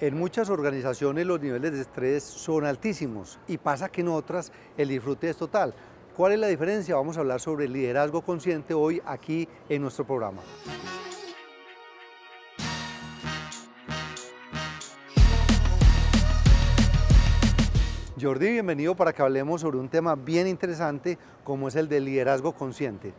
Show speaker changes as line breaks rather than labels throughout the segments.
En muchas organizaciones los niveles de estrés son altísimos y pasa que en otras el disfrute es total. ¿Cuál es la diferencia? Vamos a hablar sobre el liderazgo consciente hoy aquí en nuestro programa. Jordi, bienvenido para que hablemos sobre un tema bien interesante como es el del liderazgo consciente.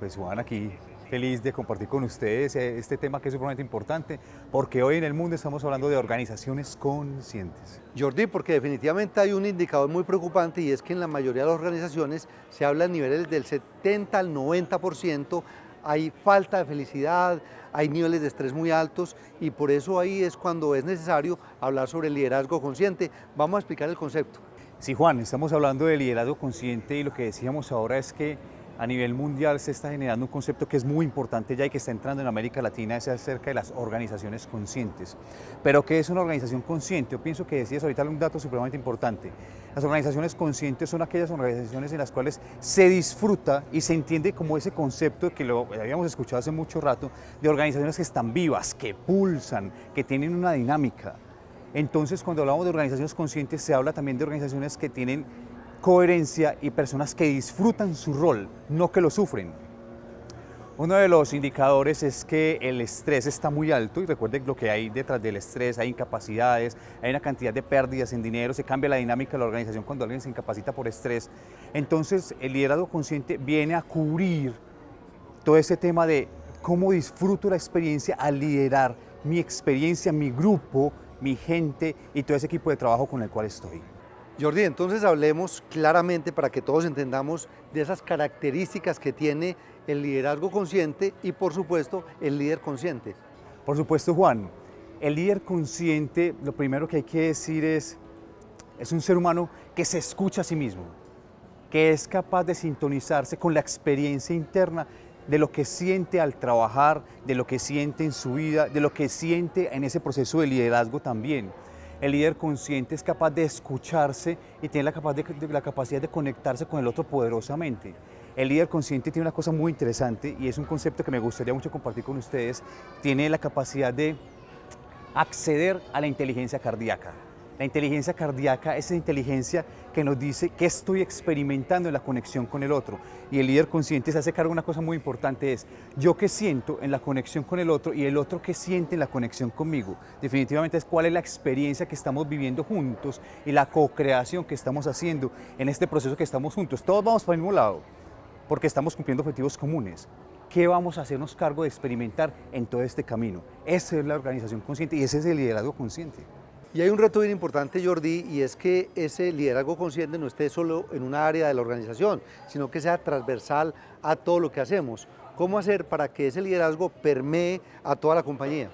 Pues Juan, aquí feliz de compartir con ustedes eh, este tema que es sumamente importante, porque hoy en el mundo estamos hablando de organizaciones conscientes.
Jordi, porque definitivamente hay un indicador muy preocupante y es que en la mayoría de las organizaciones se habla de niveles del 70 al 90%, hay falta de felicidad, hay niveles de estrés muy altos y por eso ahí es cuando es necesario hablar sobre el liderazgo consciente. Vamos a explicar el concepto.
Sí, Juan, estamos hablando de liderazgo consciente y lo que decíamos ahora es que a nivel mundial se está generando un concepto que es muy importante ya y que está entrando en América Latina, es acerca de las organizaciones conscientes. Pero ¿qué es una organización consciente? Yo pienso que decías ahorita un dato supremamente importante. Las organizaciones conscientes son aquellas organizaciones en las cuales se disfruta y se entiende como ese concepto que lo habíamos escuchado hace mucho rato, de organizaciones que están vivas, que pulsan, que tienen una dinámica. Entonces, cuando hablamos de organizaciones conscientes, se habla también de organizaciones que tienen coherencia y personas que disfrutan su rol, no que lo sufren. Uno de los indicadores es que el estrés está muy alto y recuerden lo que hay detrás del estrés, hay incapacidades, hay una cantidad de pérdidas en dinero, se cambia la dinámica de la organización cuando alguien se incapacita por estrés. Entonces el liderazgo consciente viene a cubrir todo ese tema de cómo disfruto la experiencia al liderar mi experiencia, mi grupo, mi gente y todo ese equipo de trabajo con el cual estoy.
Jordi, entonces hablemos claramente para que todos entendamos de esas características que tiene el liderazgo consciente y por supuesto el líder consciente.
Por supuesto, Juan. El líder consciente, lo primero que hay que decir es, es un ser humano que se escucha a sí mismo, que es capaz de sintonizarse con la experiencia interna de lo que siente al trabajar, de lo que siente en su vida, de lo que siente en ese proceso de liderazgo también. El líder consciente es capaz de escucharse y tiene la, capacidad de conectarse con el otro poderosamente. El líder consciente tiene una cosa muy interesante y es un concepto que me gustaría mucho compartir con ustedes. Tiene la capacidad de acceder a la inteligencia cardíaca. La inteligencia cardíaca es esa inteligencia que nos dice qué estoy experimentando en la conexión con el otro. Y el líder consciente se hace cargo de una cosa muy importante, es yo qué siento en la conexión con el otro y el otro qué siente en la conexión conmigo. Definitivamente es cuál es la experiencia que estamos viviendo juntos y la co-creación que estamos haciendo en este proceso que estamos juntos. Todos vamos para el mismo lado, porque estamos cumpliendo objetivos comunes. ¿Qué vamos a hacernos cargo de experimentar en todo este camino? Esa es la organización consciente y ese es el liderazgo consciente.
Y hay un reto bien importante, Jordi, y es que ese liderazgo consciente no esté solo en una área de la organización, sino que sea transversal a todo lo que hacemos. ¿Cómo hacer para que ese liderazgo permee a toda la compañía?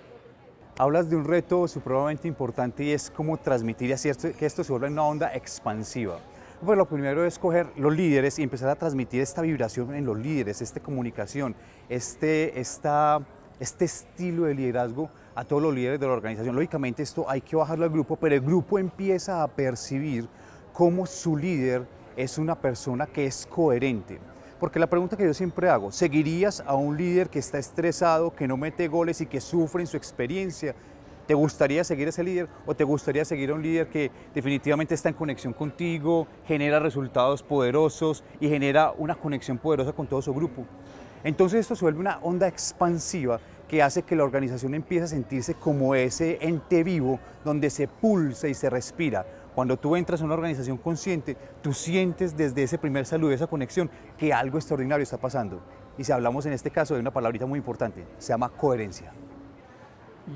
Hablas de un reto supremamente importante y es cómo transmitir y hacer que esto se vuelva una onda expansiva. Pues lo primero es coger los líderes y empezar a transmitir esta vibración en los líderes, esta comunicación, este, esta, este estilo de liderazgo a todos los líderes de la organización. Lógicamente esto hay que bajarlo al grupo, pero el grupo empieza a percibir cómo su líder es una persona que es coherente. Porque la pregunta que yo siempre hago, ¿seguirías a un líder que está estresado, que no mete goles y que sufre en su experiencia? ¿Te gustaría seguir a ese líder o te gustaría seguir a un líder que definitivamente está en conexión contigo, genera resultados poderosos y genera una conexión poderosa con todo su grupo? Entonces esto se vuelve una onda expansiva que hace que la organización empiece a sentirse como ese ente vivo donde se pulsa y se respira. Cuando tú entras a una organización consciente, tú sientes desde ese primer saludo, esa conexión, que algo extraordinario está pasando. Y si hablamos en este caso de una palabrita muy importante, se llama coherencia.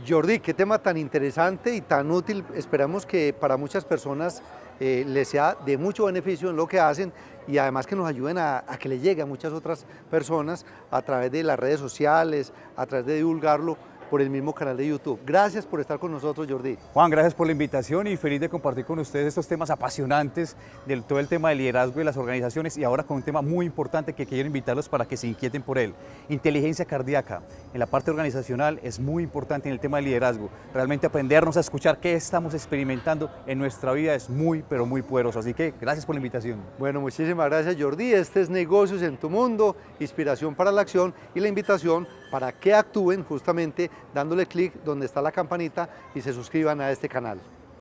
Jordi, qué tema tan interesante y tan útil. Esperamos que para muchas personas eh, les sea de mucho beneficio en lo que hacen y además que nos ayuden a, que le llegue a muchas otras personas a través de las redes sociales, a través de divulgarlo por el mismo canal de YouTube. Gracias por estar con nosotros, Jordi.
Juan, gracias por la invitación y feliz de compartir con ustedes estos temas apasionantes del todo el tema del liderazgo de las organizaciones y ahora con un tema muy importante que quiero invitarlos para que se inquieten por él. Inteligencia cardíaca. En la parte organizacional es muy importante en el tema del liderazgo. Realmente aprendernos a escuchar qué estamos experimentando en nuestra vida es muy, pero muy poderoso. Así que gracias por la invitación.
Bueno, muchísimas gracias, Jordi. Este es Negocios en tu Mundo, inspiración para la acción y la invitación para que actúen justamente dándole clic donde está la campanita y se suscriban a este canal.